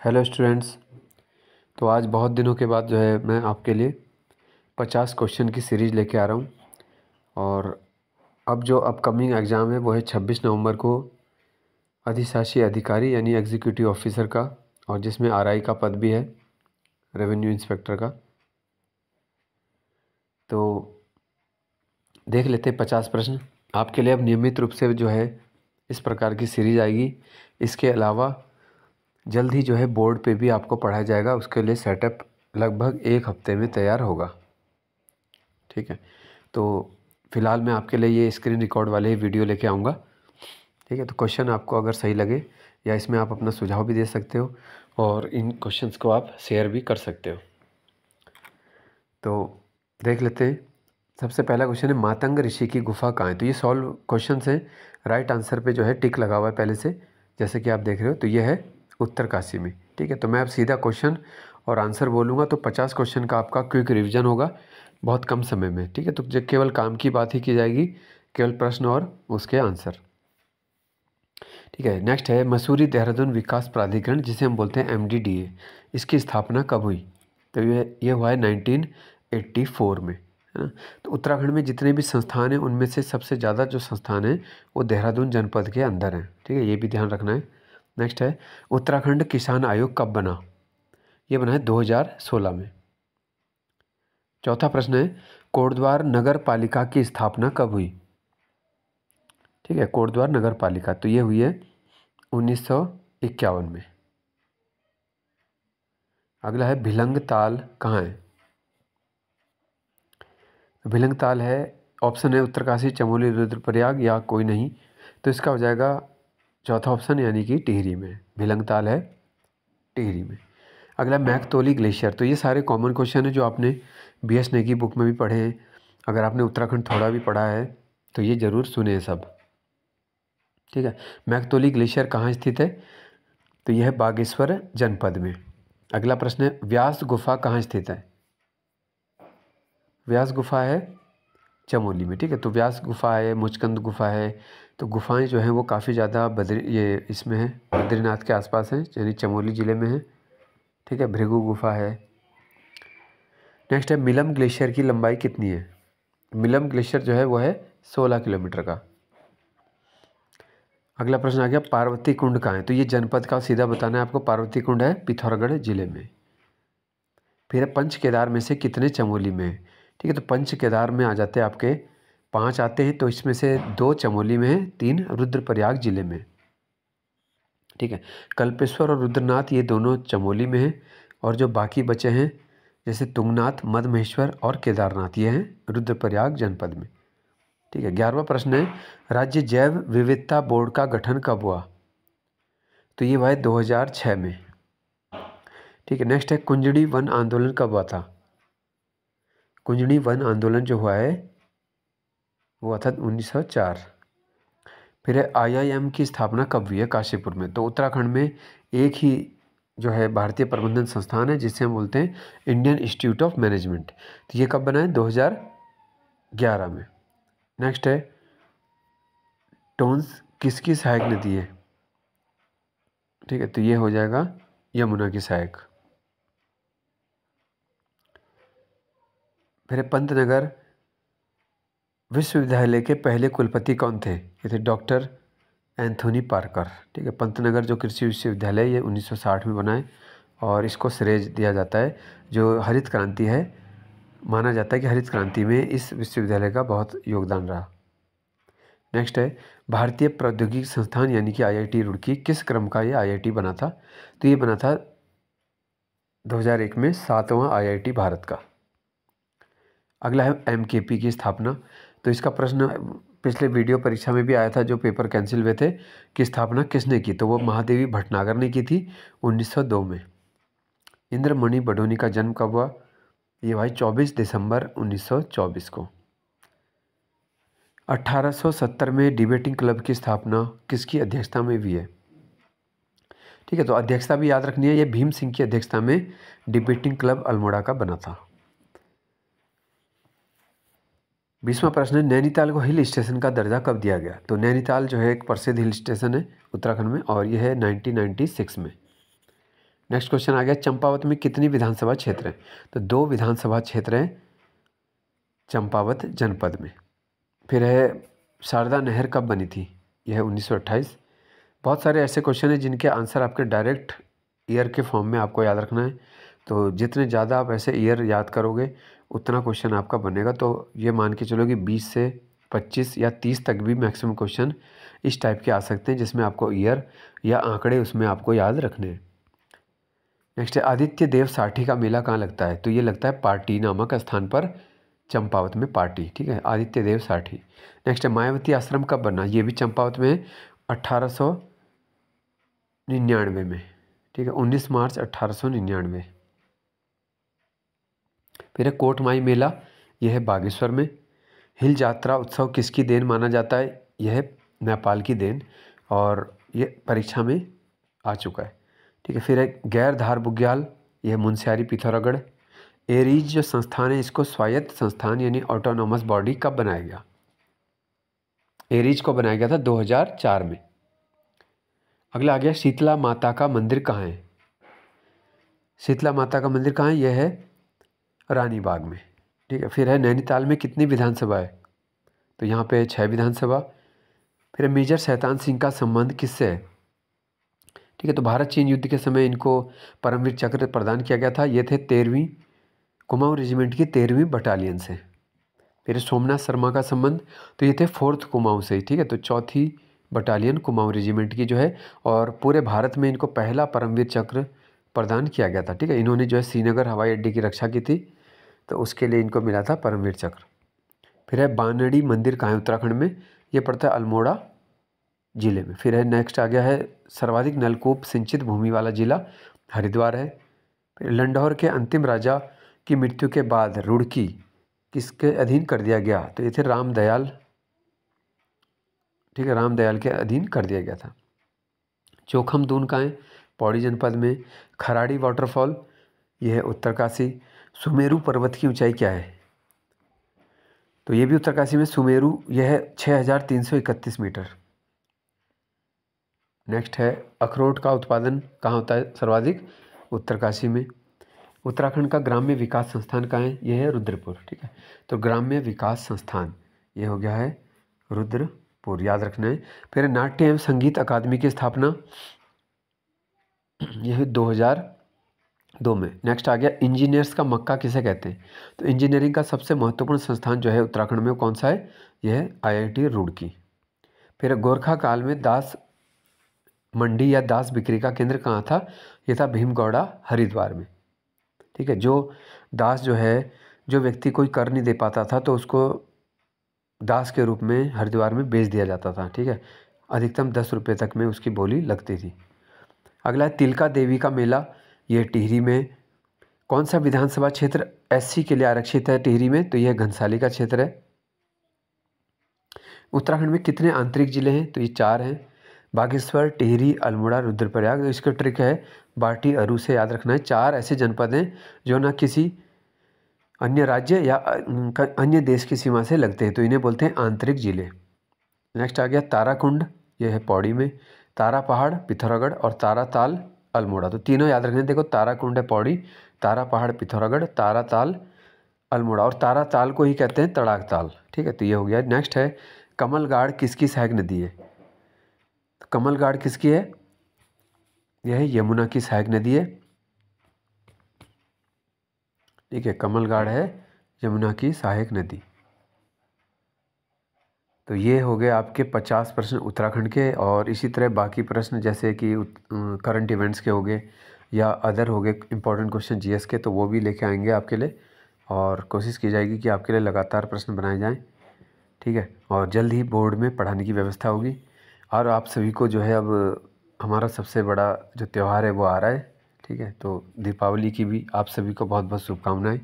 Hello students तो आज बहुत दिनों के बाद जो है मैं आपके लिए पचास क्वेश्चन की सीरीज़ लेके आ रहा हूँ। और अब जो अपकमिंग एग्ज़ाम है, वो है छब्बीस नवंबर को अधिशासी अधिकारी यानी एग्जीक्यूटिव ऑफिसर का और जिसमें आरआई का पद भी है रेवेन्यू इंस्पेक्टर का। तो देख लेते हैं पचास प्रश्न। आपके लिए अब नियमित रूप से जो है इस प्रकार की सीरीज़ आएगी। इसके अलावा जल्द ही जो है बोर्ड पे भी आपको पढ़ाया जाएगा। उसके लिए सेटअप लगभग एक हफ़्ते में तैयार होगा। ठीक है? तो फ़िलहाल मैं आपके लिए ये स्क्रीन रिकॉर्ड वाले ही वीडियो लेके आऊँगा। ठीक है? तो क्वेश्चन आपको अगर सही लगे या इसमें आप अपना सुझाव भी दे सकते हो और इन क्वेश्चंस को आप शेयर भी कर सकते हो। तो देख लेते हैं। सबसे पहला क्वेश्चन है, मातंग ऋषि की गुफा कहाँ है? तो ये सॉल्व क्वेश्चन है। राइट आंसर पे जो है टिक लगा हुआ है पहले से, जैसे कि आप देख रहे हो। तो ये है उत्तरकाशी में। ठीक है तो मैं अब सीधा क्वेश्चन और आंसर बोलूँगा तो पचास क्वेश्चन का आपका क्विक रिविजन होगा, बहुत कम समय में। ठीक है तो जब केवल काम की बात ही की जाएगी, केवल प्रश्न और उसके आंसर ठीक है नेक्स्ट है, मसूरी देहरादून विकास प्राधिकरण, जिसे हम बोलते हैं एमडीडीए इसकी स्थापना कब हुई? तो ये ये हुआ है नाइनटीन एट्टी फोर में, है ना? तो उत्तराखंड में जितने भी संस्थान हैं, उनमें से सबसे ज़्यादा जो संस्थान हैं, वो देहरादून जनपद के अंदर हैं। ठीक है, ये भी ध्यान रखना है। नेक्स्ट है, उत्तराखंड किसान आयोग कब बना? ये बना है 2016 में। चौथा प्रश्न है, कोटद्वार नगर पालिका की स्थापना कब हुई? ठीक है, कोटद्वार नगर पालिका तो ये हुई है उन्नीस सौ इक्यावन में। अगला है, भिलंग ताल कहाँ है? भिलंग ताल है, ऑप्शन है उत्तरकाशी, चमोली, रुद्रप्रयाग या कोई नहीं तो इसका हो जाएगा चौथा ऑप्शन यानी कि टिहरी में, भिलंग ताल है टिहरी में। अगला, मैकतोली ग्लेशियर। तो ये सारे कॉमन क्वेश्चन हैं जो आपने बी एस नेगी बुक में भी पढ़े हैं। अगर आपने उत्तराखंड थोड़ा भी पढ़ा है तो ये ज़रूर सुने सब। ठीक है, मैकतोली ग्लेशियर कहाँ स्थित है? तो यह बागेश्वर जनपद में। अगला प्रश्न है, व्यास गुफा कहाँ स्थित है? व्यास गुफा है चमोली में, ठीक है? तो व्यास गुफा है, मुचकंद गुफा है तो गुफाएँ जो हैं वो काफ़ी ज़्यादा बद्री, ये इसमें है, बद्रीनाथ के आसपास हैं, यानी चमोली ज़िले में है, ठीक है? भृगु गुफा है। नेक्स्ट है, मिलम ग्लेशियर की लंबाई कितनी है? मिलम ग्लेशियर जो है वो है सोलह किलोमीटर का। अगला प्रश्न आ गया, पार्वती कुंड कहाँ है? तो ये जनपद का सीधा बताना है आपको, पार्वती कुंड है पिथौरागढ़ ज़िले में। फिर पंच केदार में से कितने चमोली में ठीक है तो पंच केदार में आ जाते हैं आपके। पाँच आते हैं तो इसमें से दो चमोली में हैं, तीन रुद्रप्रयाग ज़िले में। ठीक है, कल्पेश्वर और रुद्रनाथ ये दोनों चमोली में हैं, और जो बाकी बचे हैं, जैसे तुंगनाथ मधमहेश्वर और केदारनाथ, ये हैं रुद्रप्रयाग जनपद में। ठीक है, ग्यारहवा प्रश्न है, राज्य जैव विविधता बोर्ड का गठन कब हुआ? तो ये हुआ है दो हज़ार छः में। ठीक है, नेक्स्ट है, कुंजड़ी वन आंदोलन कब हुआ था? कुंजड़ी वन आंदोलन जो हुआ है, वो सौ चार। फिर आईआईएम की स्थापना कब हुई है काशीपुर में? तो उत्तराखंड में एक ही जो है भारतीय प्रबंधन संस्थान है, जिसे हम बोलते हैं इंडियन इंस्टीट्यूट ऑफ़ मैनेजमेंट। तो ये कब बना है? 2011 में। नेक्स्ट है, टोन्स किसकी सहायक नदी है? ठीक है तो ये हो जाएगा यमुना की सहायक। फिर पंतनगर विश्वविद्यालय के पहले कुलपति कौन थे? ये थे डॉक्टर एंथोनी पार्कर। ठीक है, पंतनगर जो कृषि विश्वविद्यालय, ये 1960 में बना है और इसको श्रेय दिया जाता है, जो हरित क्रांति है, माना जाता है कि हरित क्रांति में इस विश्वविद्यालय का बहुत योगदान रहा। नेक्स्ट है, भारतीय प्रौद्योगिकी संस्थान यानी कि आईआईटी रुड़की, किस क्रम का ये आईआईटी बना था? तो ये बना था 2001 में सातवां आईआईटी भारत का। अगला है एमकेपी की स्थापना। तो इसका प्रश्न पिछले वीडियो परीक्षा में भी आया था, जो पेपर कैंसिल हुए थे, कि स्थापना किसने की? तो वो महादेवी भटनागर ने की थी 1902 में। इंद्रमणि बडोनी का जन्म कब हुआ? ये भाई 24 दिसंबर 1924 को। 1870 में डिबेटिंग क्लब की स्थापना किसकी अध्यक्षता में हुई है? ठीक है तो अध्यक्षता भी याद रखनी है, ये भीम सिंह की अध्यक्षता में डिबेटिंग क्लब अल्मोड़ा का बना था। बीसवा प्रश्न है, नैनीताल को हिल स्टेशन का दर्जा कब दिया गया? तो नैनीताल जो है एक प्रसिद्ध हिल स्टेशन है उत्तराखंड में और यह है 1996 में। नेक्स्ट क्वेश्चन आ गया, चंपावत में कितनी विधानसभा क्षेत्र हैं? तो दो विधानसभा क्षेत्र हैं चंपावत जनपद में। फिर है, शारदा नहर कब बनी थी? यह उन्नीस बहुत सारे ऐसे क्वेश्चन हैं जिनके आंसर आपके डायरेक्ट ईयर के फॉर्म में आपको याद रखना है। तो जितने ज़्यादा आप ऐसे ईयर याद करोगे उतना क्वेश्चन आपका बनेगा तो ये मान के चलो कि बीस से पच्चीस या तीस तक भी मैक्सिमम क्वेश्चन इस टाइप के आ सकते हैं, जिसमें आपको ईयर या आंकड़े उसमें आपको याद रखने हैं। नेक्स्ट है, आदित्य देव साठी का मेला कहाँ लगता है? तो ये लगता है पार्टी नामक स्थान पर, चंपावत में पार्टी, ठीक है? आदित्य देव साठी नेक्स्ट है, मायावती आश्रम कब बना? ये भी चंपावत में अट्ठारह सौ निन्यानवे में, ठीक है? उन्नीस मार्च अट्ठारह सौ निन्यानवे। फिर है कोटमाई मेला, यह है बागेश्वर में। हिल यात्रा उत्सव किसकी देन माना जाता है? यह नेपाल की देन और ये परीक्षा में आ चुका है। ठीक है, फिर है गैर धार बुग्याल, यह मुंशियारी पिथौरागढ़। एरीज जो संस्थान है, इसको स्वायत्त संस्थान यानी ऑटोनोमस बॉडी कब बनाया गया? एरीज को बनाया गया था 2004 में। अगला आ गया शीतला माता का मंदिर कहाँ है? शीतला माता का मंदिर कहाँ है? यह है रानी बाग में। ठीक है, फिर है नैनीताल में कितनी विधानसभा है? तो यहाँ पे छः विधानसभा। फिर मेजर शैतान सिंह का संबंध किससे है? ठीक है तो भारत चीन युद्ध के समय इनको परमवीर चक्र प्रदान किया गया था। ये थे तेरहवीं कुमाऊँ रेजिमेंट की तेरहवीं बटालियन से। फिर सोमनाथ शर्मा का संबंध। तो ये थे फोर्थ कुमाऊँ से। ठीक है तो चौथी बटालियन कुमाऊँ रेजिमेंट की जो है, और पूरे भारत में इनको पहला परमवीर चक्र प्रदान किया गया था। ठीक है, इन्होंने जो है श्रीनगर हवाई अड्डे की रक्षा की थी। तो उसके लिए इनको मिला था परमवीर चक्र। फिर है बानड़ी मंदिर कहाँ है उत्तराखंड में? ये पड़ता है अल्मोड़ा ज़िले में। फिर है नेक्स्ट आ गया है सर्वाधिक नलकूप सिंचित भूमि वाला जिला हरिद्वार है। फिर लंडौर के अंतिम राजा की मृत्यु के बाद रुड़की किसके अधीन कर दिया गया? तो ये थे रामदयाल ठीक है रामदयाल के अधीन कर दिया गया था। चोखम दून का है? पौड़ी जनपद में। खराड़ी वाटरफॉल यह है उत्तरकाशी। सुमेरु पर्वत की ऊंचाई क्या है? तो ये भी उत्तरकाशी में सुमेरु, यह है छः हज़ार तीन सौ इकतीस मीटर। नेक्स्ट है, अखरोट का उत्पादन कहाँ होता है सर्वाधिक? उत्तरकाशी में। उत्तराखंड का ग्राम्य विकास संस्थान कहाँ है? यह है रुद्रपुर, ठीक है? तो ग्राम्य विकास संस्थान ये हो गया है रुद्रपुर, याद रखना है। फिर नाट्य एवं संगीत अकादमी की स्थापना, यह दो हज़ार दो में। नेक्स्ट आ गया इंजीनियर्स का मक्का किसे कहते हैं? तो इंजीनियरिंग का सबसे महत्वपूर्ण संस्थान जो है उत्तराखंड में कौन सा है? यह है आई रुड़की। फिर गोरखा काल में दास मंडी या दास बिक्री का केंद्र कहाँ था? यह था भीमगौड़ा, हरिद्वार में। ठीक है, जो दास जो है, जो व्यक्ति कोई कर नहीं दे पाता था तो उसको दास के रूप में हरिद्वार में बेच दिया जाता था। ठीक है, अधिकतम दस रुपये तक में उसकी बोली लगती थी। अगला है तिलका देवी का मेला। ये टिहरी में कौन सा विधानसभा क्षेत्र एससी के लिए आरक्षित है टिहरी में? तो यह घनसाली का क्षेत्र है। उत्तराखंड में कितने आंतरिक ज़िले हैं? तो ये चार हैं। बागेश्वर, टिहरी, अल्मोड़ा, रुद्रप्रयाग। तो इसका ट्रिक है, बाटी, अरू से याद रखना है। चार ऐसे जनपद हैं जो ना किसी अन्य राज्य या अन्य देश की सीमा से लगते हैं। तो इन्हें बोलते हैं आंतरिक ज़िले। नेक्स्ट आ गया ताराकुंड। यह है पौड़ी में। तारा पहाड़, पिथौरागढ़ और तारा ताल अल्मोड़ा। तो तीनों याद रखने, देखो, ताराकुंड है पौड़ी, तारा पहाड़, पिथौरागढ़, तारा ताल, अल्मोड़ा। और तारा ताल को ही कहते हैं तड़ाक ताल। ठीक है तो ये हो गया। नेक्स्ट है, कमलगाड़ किसकी सहायक नदी है? कमलगाड़ किसकी है? यह है यमुना की सहायक नदी है। ठीक है, कमलगाड़ है यमुना की सहायक नदी। तो ये हो गए आपके पचास प्रश्न उत्तराखंड के और इसी तरह बाकी प्रश्न जैसे कि करंट इवेंट्स के हो गए या अदर हो गए इंपॉर्टेंट क्वेश्चन जीएस के तो वो भी लेके आएँगे आपके लिए और कोशिश की जाएगी कि आपके लिए लगातार प्रश्न बनाए जाएँ। ठीक है? और जल्द ही बोर्ड में पढ़ाने की व्यवस्था होगी। और आप सभी को जो है अब हमारा सबसे बड़ा जो त्यौहार है वो आ रहा है। ठीक है? तो दीपावली की भी आप सभी को बहुत बहुत शुभकामनाएँ।